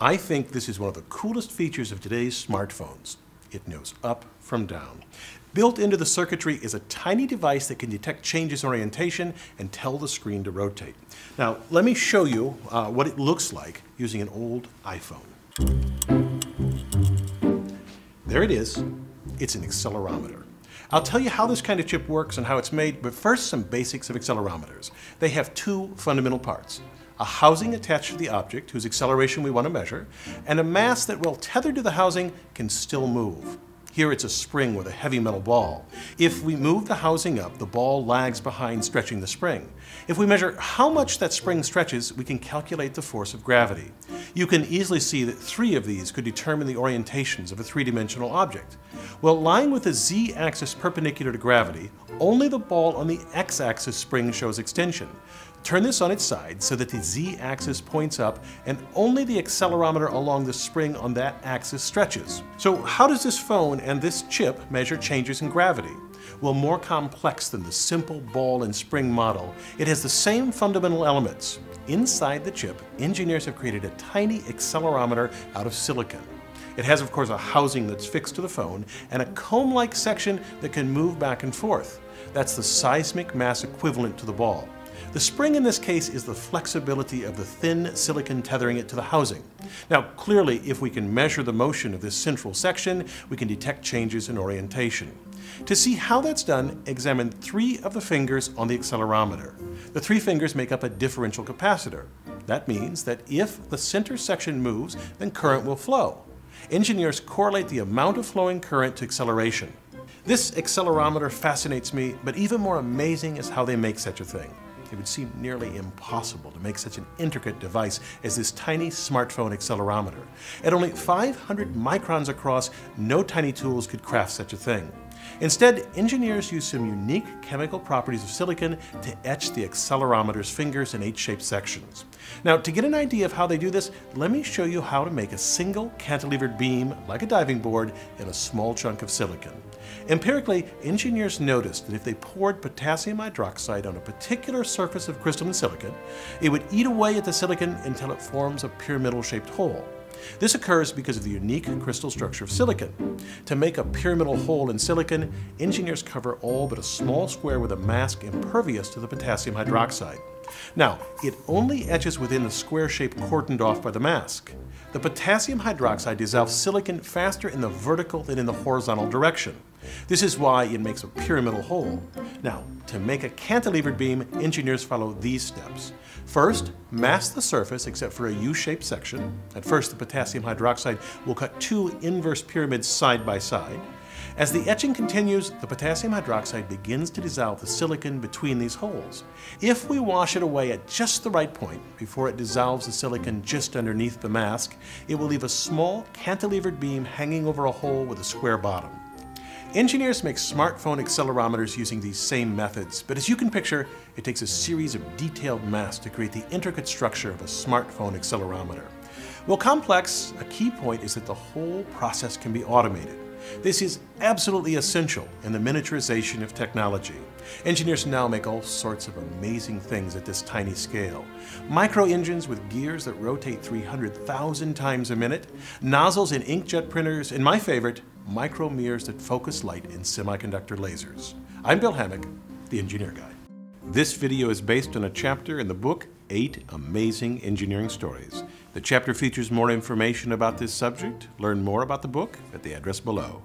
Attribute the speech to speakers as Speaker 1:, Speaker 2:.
Speaker 1: I think this is one of the coolest features of today's smartphones. It knows up from down. Built into the circuitry is a tiny device that can detect changes in orientation and tell the screen to rotate. Now, let me show you uh, what it looks like using an old iPhone. There it is. It's an accelerometer. I'll tell you how this kind of chip works and how it's made, but first some basics of accelerometers. They have two fundamental parts a housing attached to the object whose acceleration we want to measure, and a mass that, while tethered to the housing, can still move. Here it's a spring with a heavy metal ball. If we move the housing up, the ball lags behind stretching the spring. If we measure how much that spring stretches, we can calculate the force of gravity. You can easily see that three of these could determine the orientations of a three-dimensional object. Well, lying with the z-axis perpendicular to gravity, only the ball on the x-axis spring shows extension. Turn this on its side so that the z-axis points up and only the accelerometer along the spring on that axis stretches. So how does this phone and this chip measure changes in gravity? Well, more complex than the simple ball and spring model, it has the same fundamental elements. Inside the chip, engineers have created a tiny accelerometer out of silicon. It has, of course, a housing that's fixed to the phone and a comb-like section that can move back and forth. That's the seismic mass equivalent to the ball. The spring in this case is the flexibility of the thin silicon tethering it to the housing. Now, clearly, if we can measure the motion of this central section, we can detect changes in orientation. To see how that's done, examine three of the fingers on the accelerometer. The three fingers make up a differential capacitor. That means that if the center section moves, then current will flow. Engineers correlate the amount of flowing current to acceleration. This accelerometer fascinates me, but even more amazing is how they make such a thing. It would seem nearly impossible to make such an intricate device as this tiny smartphone accelerometer. At only 500 microns across, no tiny tools could craft such a thing. Instead, engineers use some unique chemical properties of silicon to etch the accelerometer's fingers in H-shaped sections. Now, to get an idea of how they do this, let me show you how to make a single cantilevered beam, like a diving board, in a small chunk of silicon. Empirically, engineers noticed that if they poured potassium hydroxide on a particular surface of crystalline silicon, it would eat away at the silicon until it forms a pyramidal-shaped hole. This occurs because of the unique crystal structure of silicon. To make a pyramidal hole in silicon, engineers cover all but a small square with a mask impervious to the potassium hydroxide. Now, it only etches within the square shape cordoned off by the mask. The potassium hydroxide dissolves silicon faster in the vertical than in the horizontal direction. This is why it makes a pyramidal hole. Now, to make a cantilevered beam, engineers follow these steps. First, mask the surface except for a U-shaped section. At first, the potassium hydroxide will cut two inverse pyramids side by side. As the etching continues, the potassium hydroxide begins to dissolve the silicon between these holes. If we wash it away at just the right point, before it dissolves the silicon just underneath the mask, it will leave a small cantilevered beam hanging over a hole with a square bottom. Engineers make smartphone accelerometers using these same methods, but as you can picture, it takes a series of detailed masks to create the intricate structure of a smartphone accelerometer. While complex, a key point is that the whole process can be automated. This is absolutely essential in the miniaturization of technology. Engineers now make all sorts of amazing things at this tiny scale. Micro engines with gears that rotate 300,000 times a minute, nozzles in inkjet printers, and my favorite, micro mirrors that focus light in semiconductor lasers. I'm Bill Hammack, the Engineer Guy. This video is based on a chapter in the book, Eight Amazing Engineering Stories. The chapter features more information about this subject. Learn more about the book at the address below.